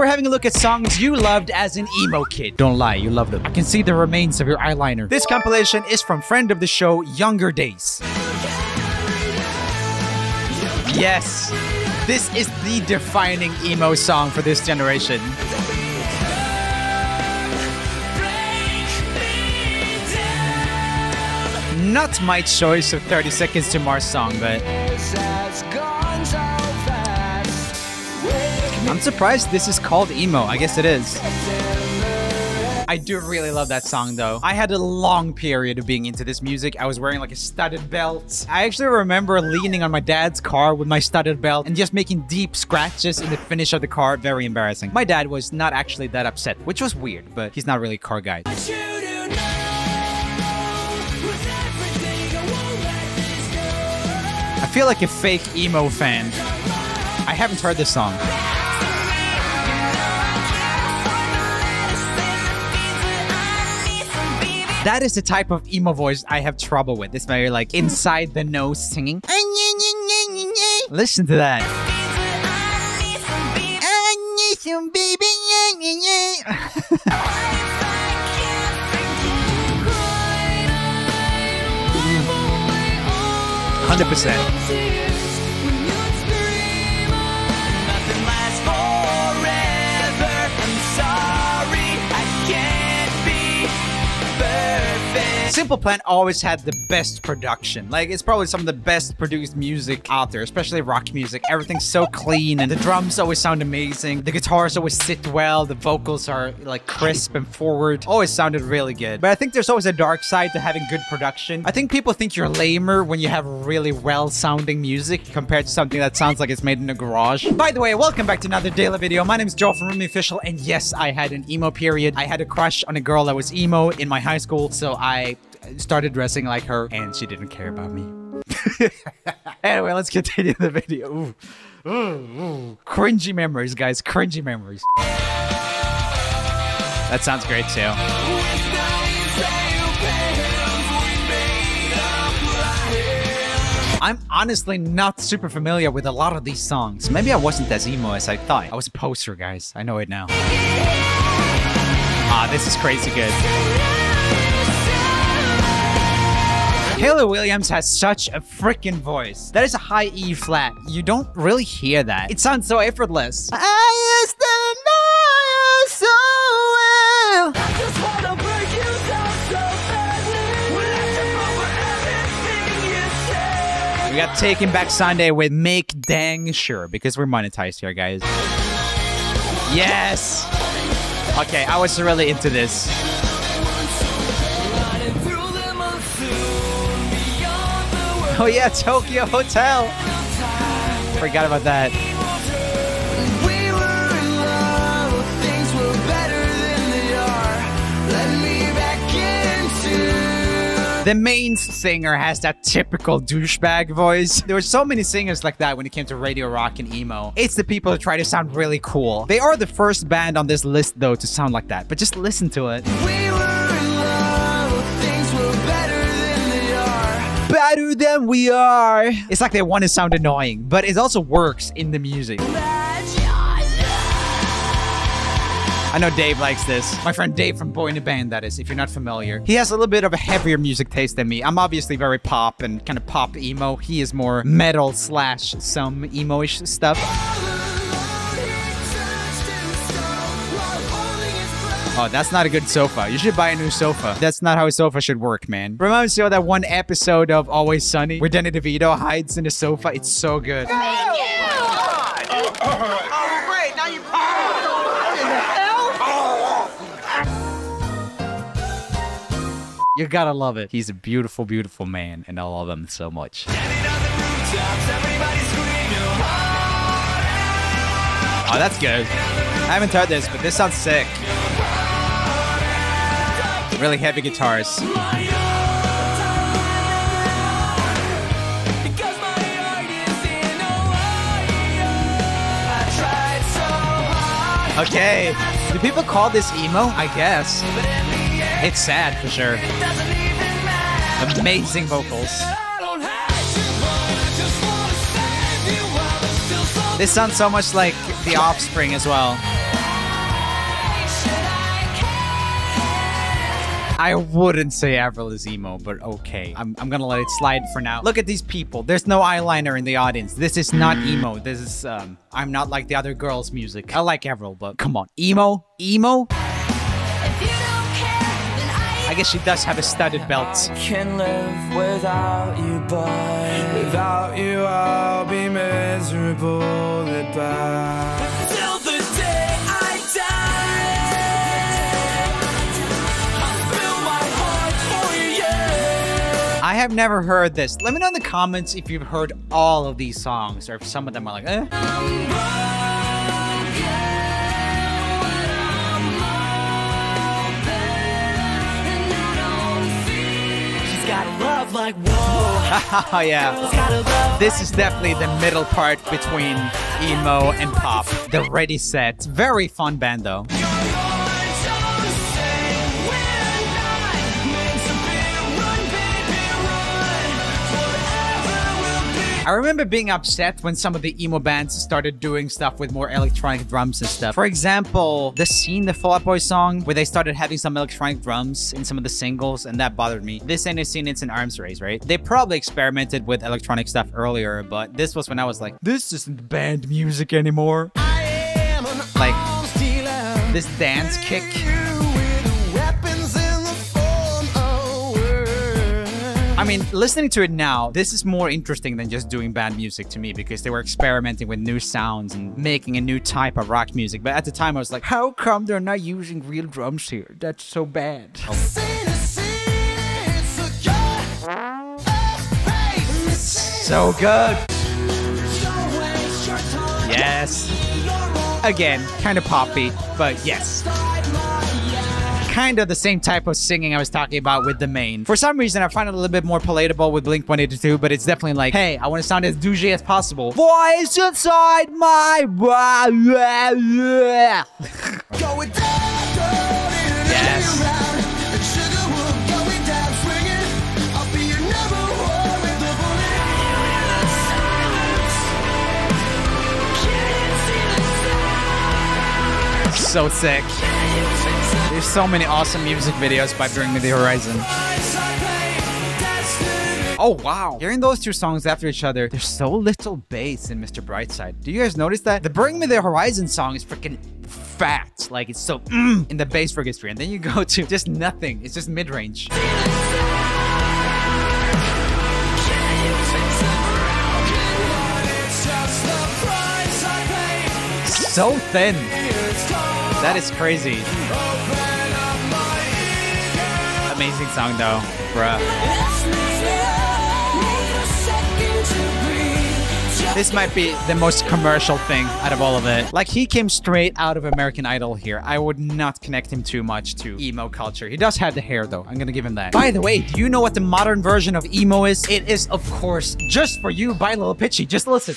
we're having a look at songs you loved as an emo kid. Don't lie, you loved them. I can see the remains of your eyeliner. This compilation is from friend of the show, Younger Days. Yes, this is the defining emo song for this generation. Not my choice of 30 Seconds to Mars song, but I'm surprised this is called emo. I guess it is. I do really love that song though. I had a long period of being into this music. I was wearing like a studded belt. I actually remember leaning on my dad's car with my studded belt and just making deep scratches in the finish of the car. Very embarrassing. My dad was not actually that upset, which was weird, but he's not really a car guy. I feel like a fake emo fan. I haven't heard this song. That is the type of emo voice I have trouble with. It's very like inside the nose singing. Listen to that. Hundred percent. Simple Plan always had the best production. Like, it's probably some of the best produced music out there, especially rock music. Everything's so clean, and the drums always sound amazing. The guitars always sit well. The vocals are like crisp and forward. Always sounded really good. But I think there's always a dark side to having good production. I think people think you're lamer when you have really well sounding music compared to something that sounds like it's made in a garage. By the way, welcome back to another daily video. My name is Joe from Roomie Official, and yes, I had an emo period. I had a crush on a girl that was emo in my high school, so I started dressing like her, and she didn't care about me. anyway, let's continue the video. Ooh. Ooh, ooh. Cringy memories, guys. Cringy memories. That sounds great too. I'm honestly not super familiar with a lot of these songs. Maybe I wasn't as emo as I thought. I was a poster, guys. I know it now. Ah, this is crazy good. Hayley Williams has such a freaking voice. That is a high E flat. You don't really hear that. It sounds so effortless. I used to know you so well. We got Taking Back Sunday with Make Dang Sure because we're monetized here, guys. Yes. Okay, I was really into this. Oh yeah, Tokio Hotel. Forgot about that. The main singer has that typical douchebag voice. There were so many singers like that when it came to radio rock and emo. It's the people who try to sound really cool. They are the first band on this list though to sound like that, but just listen to it. Better than we are. It's like they want to sound annoying, but it also works in the music. I know Dave likes this. My friend Dave from Boy in a Band, that is, if you're not familiar. He has a little bit of a heavier music taste than me. I'm obviously very pop and kind of pop emo. He is more metal slash some emo-ish stuff. Oh, that's not a good sofa. You should buy a new sofa. That's not how a sofa should work, man. Reminds me of that one episode of Always Sunny where Danny DeVito hides in the sofa. It's so good. You gotta love it. He's a beautiful, beautiful man, and I love him so much. Oh, that's good. I haven't heard this, but this sounds sick. Really heavy guitars. Okay. Do people call this emo? I guess. It's sad for sure. Amazing vocals. This sounds so much like The Offspring as well. I wouldn't say Avril is emo, but okay. I'm, I'm gonna let it slide for now. Look at these people. There's no eyeliner in the audience. This is not emo. This is, um, I'm not like the other girls' music. I like Avril, but come on. Emo? Emo? I guess she does have a studded belt. can live without you, but without you I'll be miserable goodbye. Till have never heard this. Let me know in the comments if you've heard all of these songs or if some of them are like, eh. She's got a love like whoa. Yeah. She's got a love This is definitely the middle part between emo and pop. The Ready Set. Very fun band though. I remember being upset when some of the emo bands started doing stuff with more electronic drums and stuff. For example, the scene, the Fall Out Boy song, where they started having some electronic drums in some of the singles, and that bothered me. This ain't a scene, it's an arms race, right? They probably experimented with electronic stuff earlier, but this was when I was like, this isn't band music anymore. Like, this dance kick. Mean, listening to it now, this is more interesting than just doing band music to me because they were experimenting with new sounds and making a new type of rock music. But at the time, I was like, how come they're not using real drums here? That's so bad. So good. Yes. Again, kind of poppy, but yes. Kind of the same type of singing I was talking about with the main. For some reason, I find it a little bit more palatable with Blink 182, but it's definitely like, hey, I want to sound as douchey as possible. Voice inside my. yes. So sick. There's so many awesome music videos by Bring Me the Horizon. Oh wow. Hearing those two songs after each other, there's so little bass in Mr. Brightside. Do you guys notice that? The Bring Me the Horizon song is freaking fat. Like it's so mm, in the bass registry. And then you go to just nothing. It's just mid-range. So thin. That is crazy. Amazing song though, bruh. This might be the most commercial thing out of all of it. Like he came straight out of American Idol here. I would not connect him too much to emo culture. He does have the hair though. I'm gonna give him that. By the way, do you know what the modern version of emo is? It is, of course, Just For You by Lil Pitchy. Just listen.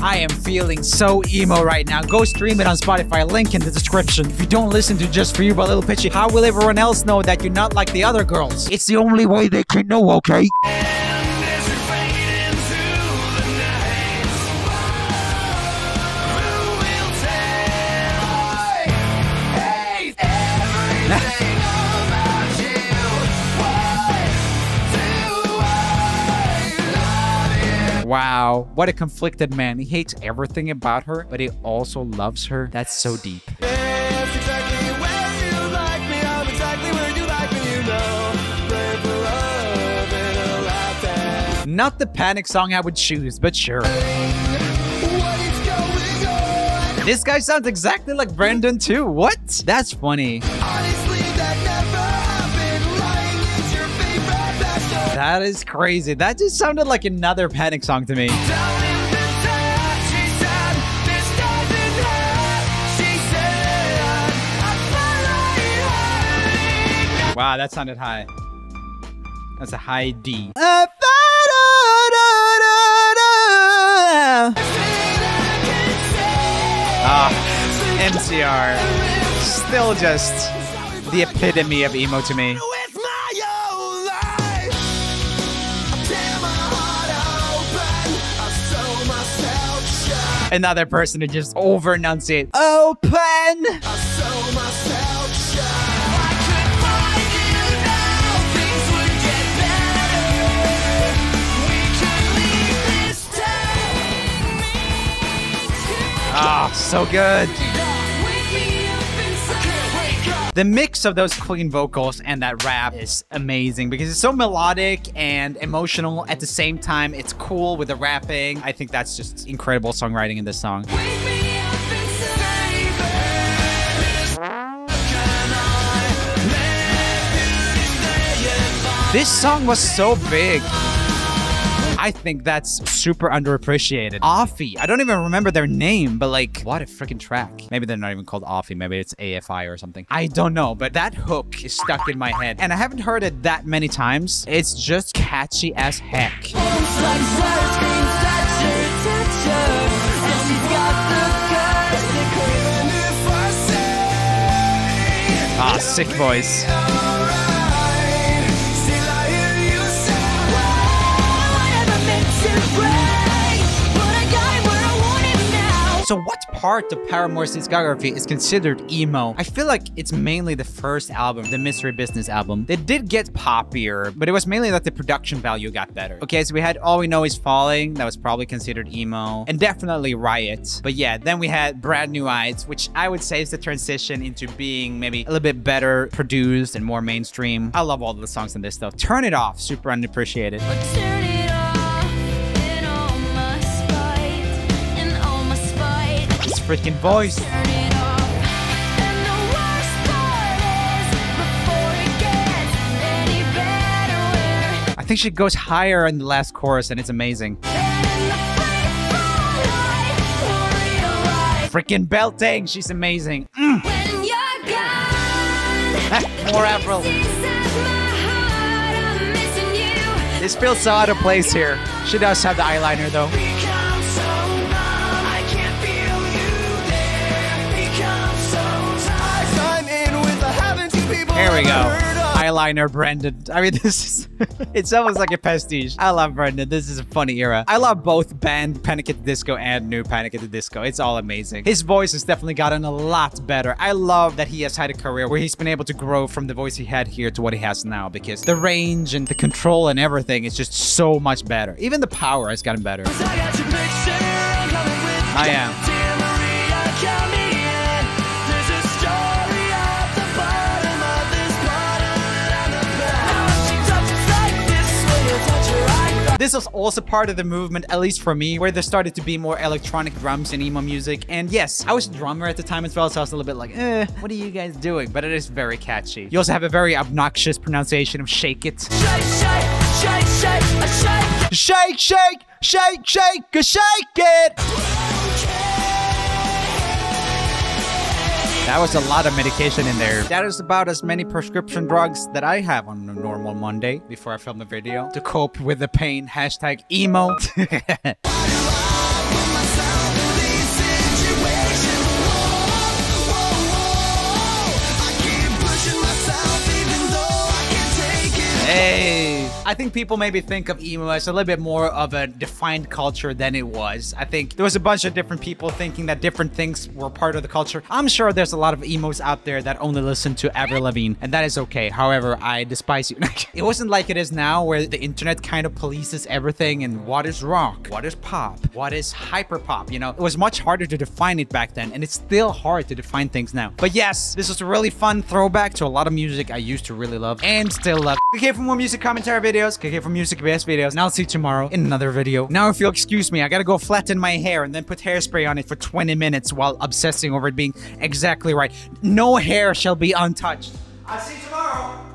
I am feeling so emo right now. Go stream it on Spotify, link in the description. If you don't listen to Just For You by Little Pitchy, how will everyone else know that you're not like the other girls? It's the only way they can know, okay? What a conflicted man. He hates everything about her, but he also loves her. That's so deep. Not the panic song I would choose, but sure. This guy sounds exactly like Brandon too. What? That's funny. Honestly, That is crazy. That just sounded like another panic song to me. Wow, that sounded high. That's a high D. Ah, MCR. Still just the epitome of emo to me. Another person to just over enunciate. Open! I sold myself short. The mix of those clean vocals and that rap is amazing because it's so melodic and emotional at the same time. It's cool with the rapping. I think that's just incredible songwriting in this song. This song was so big. I think that's super underappreciated. Offie. I don't even remember their name, but like, what a freaking track. Maybe they're not even called Offie. Maybe it's AFI or something. I don't know, but that hook is stuck in my head. And I haven't heard it that many times. It's just catchy as heck. It's like Sarah part of Paramore's discography is considered emo? I feel like it's mainly the first album, the Mystery Business album. They did get poppier, but it was mainly that the production value got better. Okay, so we had All We Know Is Falling, that was probably considered emo, and definitely Riot. But yeah, then we had Brand New Eyes, which I would say is the transition into being maybe a little bit better produced and more mainstream. I love all the songs in this though. Turn It Off, super underappreciated. Better, we're I think she goes higher in the last chorus and it's amazing. Freaking belting, she's amazing. Mm. gone. More you. This feels so out of place here. She does have the eyeliner though. Here we go. Eyeliner Brendon. I mean, this is. it's almost like a pastiche. I love Brendon. This is a funny era. I love both band Panic at the Disco and New Panic at the Disco. It's all amazing. His voice has definitely gotten a lot better. I love that he has had a career where he's been able to grow from the voice he had here to what he has now because the range and the control and everything is just so much better. Even the power has gotten better. I got This was also part of the movement, at least for me, where there started to be more electronic drums in emo music. And yes, I was a drummer at the time as well, so I was a little bit like, eh, what are you guys doing? But it is very catchy. You also have a very obnoxious pronunciation of shake it. Shake, shake, shake, shake, shake. Shake, shake, shake, shake, a shake it! That was a lot of medication in there. That is about as many prescription drugs that I have on a normal Monday before I film the video to cope with the pain. Hashtag emo. Hey! I think people maybe think of emo as a little bit more of a defined culture than it was. I think there was a bunch of different people thinking that different things were part of the culture. I'm sure there's a lot of emos out there that only listen to Avril Lavigne, and that is okay. However, I despise you. it wasn't like it is now where the internet kind of polices everything and what is rock, what is pop, what is hyper pop, you know? It was much harder to define it back then, and it's still hard to define things now. But yes, this was a really fun throwback to a lot of music I used to really love and still love. Here for more music commentary videos, here for music based videos, and I'll see you tomorrow in another video. Now, if you'll excuse me, I gotta go flatten my hair and then put hairspray on it for 20 minutes while obsessing over it being exactly right. No hair shall be untouched. I'll see you tomorrow.